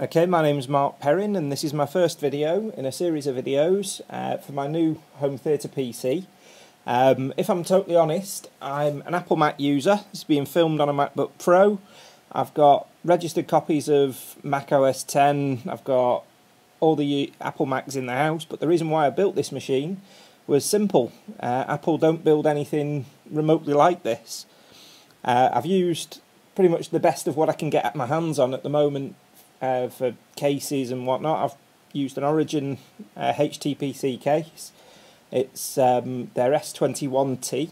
Okay, my name is Mark Perrin and this is my first video in a series of videos uh, for my new home theatre PC. Um, if I'm totally honest, I'm an Apple Mac user. It's being filmed on a MacBook Pro. I've got registered copies of Mac OS 10. I've got all the Apple Macs in the house, but the reason why I built this machine was simple. Uh, Apple don't build anything remotely like this. Uh, I've used pretty much the best of what I can get my hands on at the moment uh, for cases and whatnot. I've used an Origen uh, HTPC case. It's um, their S21T.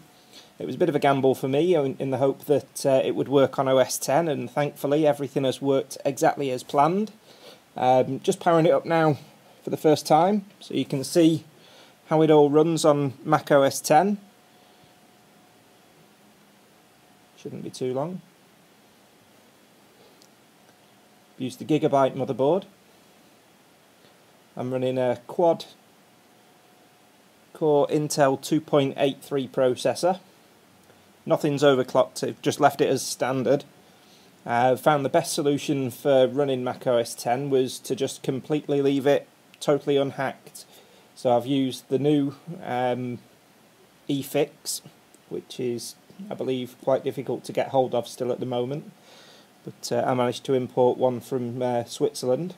It was a bit of a gamble for me in, in the hope that uh, it would work on OS 10, and thankfully everything has worked exactly as planned. Um, just powering it up now for the first time, so you can see how it all runs on Mac OS 10. Shouldn't be too long. Use the Gigabyte motherboard. I'm running a quad core Intel 2.83 processor. Nothing's overclocked, I've just left it as standard. I uh, found the best solution for running Mac OS 10 was to just completely leave it totally unhacked. So I've used the new um, eFix, which is, I believe, quite difficult to get hold of still at the moment but uh, I managed to import one from uh, Switzerland.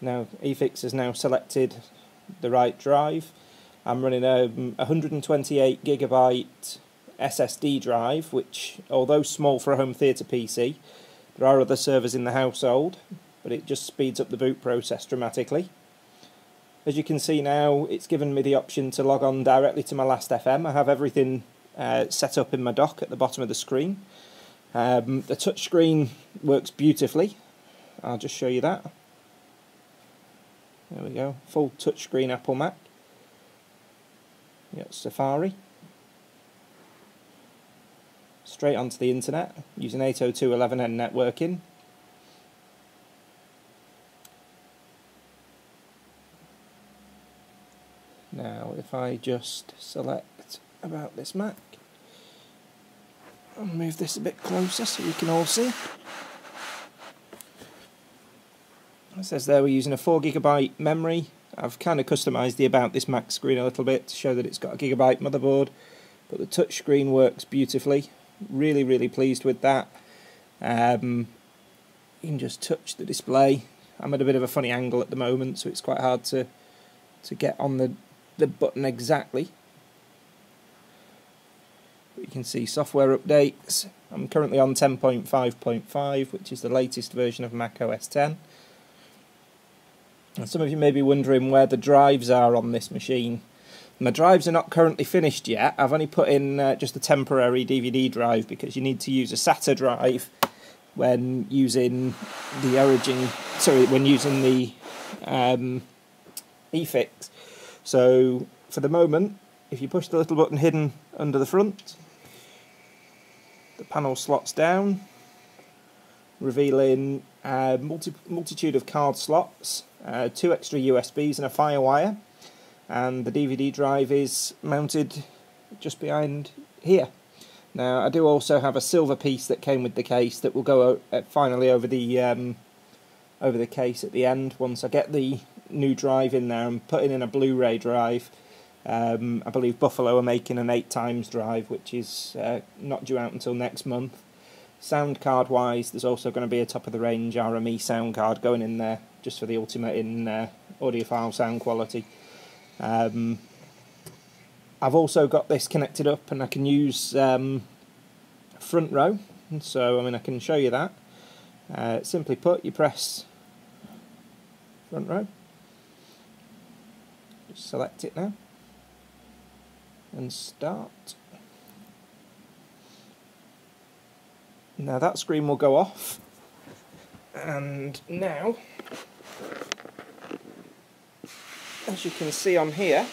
Now eFix has now selected the right drive. I'm running a 128 gigabyte SSD drive, which, although small for a home theatre PC, there are other servers in the household, but it just speeds up the boot process dramatically. As you can see now, it's given me the option to log on directly to my last FM. I have everything uh, set up in my dock at the bottom of the screen. Um, the touchscreen works beautifully. I'll just show you that. There we go, full touchscreen Apple Mac. Got Safari. Straight onto the internet using 802.11n networking. Now if I just select about this Mac I'll move this a bit closer so you can all see. It says there we're using a 4GB memory. I've kind of customised the About This Mac screen a little bit to show that it's got a gigabyte motherboard, but the touch screen works beautifully. Really, really pleased with that. Um, you can just touch the display. I'm at a bit of a funny angle at the moment, so it's quite hard to to get on the the button exactly you can see software updates. I'm currently on 10.5.5, which is the latest version of Mac OS 10. And some of you may be wondering where the drives are on this machine. My drives are not currently finished yet. I've only put in uh, just a temporary DVD drive because you need to use a SATA drive when using the Origen, sorry, when using the um, eFix. So for the moment, if you push the little button hidden under the front, the panel slots down, revealing a multi multitude of card slots, uh, two extra USBs and a FireWire, and the DVD drive is mounted just behind here. Now I do also have a silver piece that came with the case that will go uh, finally over the um, over the case at the end once I get the new drive in there and putting in a Blu-ray drive um, I believe Buffalo are making an 8 times drive, which is uh, not due out until next month. Sound card wise, there's also going to be a top of the range RME sound card going in there, just for the ultimate in uh, audiophile sound quality. Um, I've also got this connected up, and I can use um, front row. So I mean, I can show you that. Uh, simply put, you press front row. Just select it now and start. Now that screen will go off. And now as you can see on here.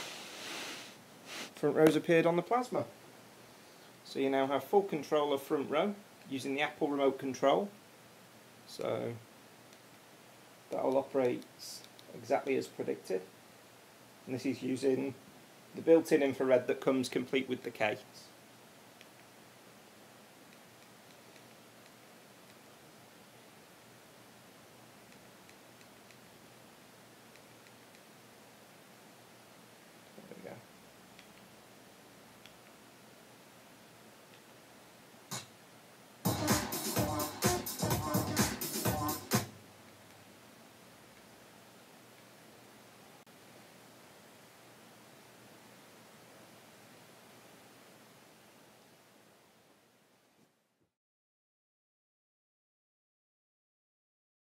Front row's appeared on the plasma. So you now have full control of front row using the Apple remote control. So that all operates exactly as predicted. And this is using the built-in infrared that comes complete with the case.